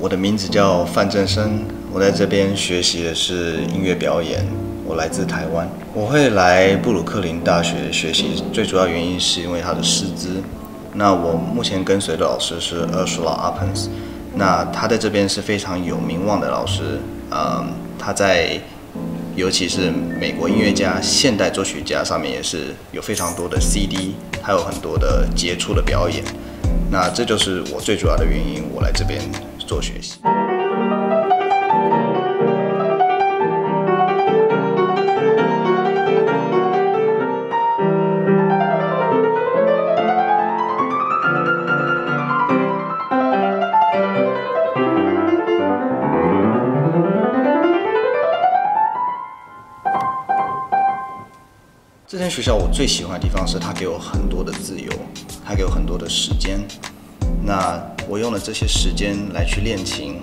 我的名字叫范正生，我在这边学习的是音乐表演。我来自台湾，我会来布鲁克林大学学习，最主要原因是因为他的师资。那我目前跟随的老师是 Ursula Appens，那他在这边是非常有名望的老师。嗯，他在尤其是美国音乐家、现代作曲家上面也是有非常多的 CD，还有很多的杰出的表演。那这就是我最主要的原因，我来这边做学习。这间学校我最喜欢的地方是它给我很多的自由，他给我很多的时间。那我用了这些时间来去练琴，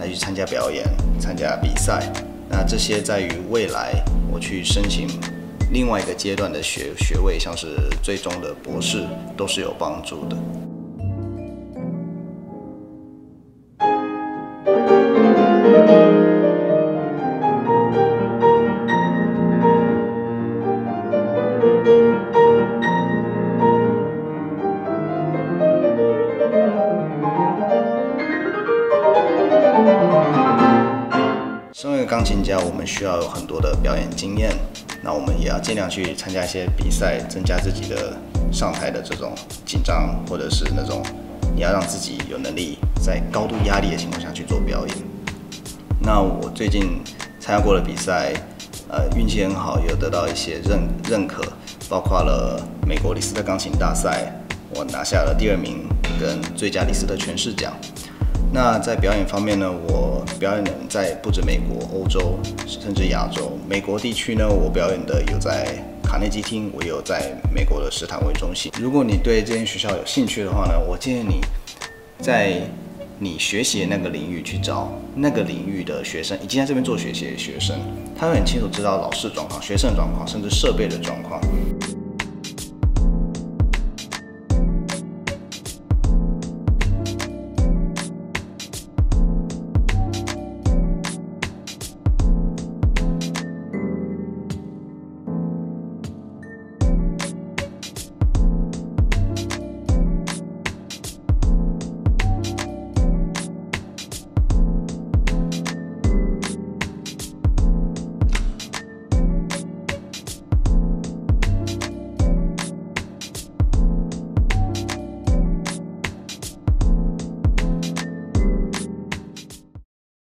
来去参加表演、参加比赛。那这些在于未来我去申请另外一个阶段的学学位，像是最终的博士，都是有帮助的。身为钢琴家，我们需要有很多的表演经验，那我们也要尽量去参加一些比赛，增加自己的上台的这种紧张，或者是那种你要让自己有能力在高度压力的情况下去做表演。那我最近参加过的比赛，呃，运气很好，有得到一些认认可，包括了美国李斯特钢琴大赛，我拿下了第二名跟最佳李斯特诠释奖。那在表演方面呢，我表演在不止美国、欧洲，甚至亚洲。美国地区呢，我表演的有在卡内基厅，我有在美国的史坦威中心。如果你对这间学校有兴趣的话呢，我建议你在你学习的那个领域去找那个领域的学生，已经在这边做学习的学生，他会很清楚知道老师状况、学生的状况，甚至设备的状况。